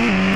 Mm-hmm.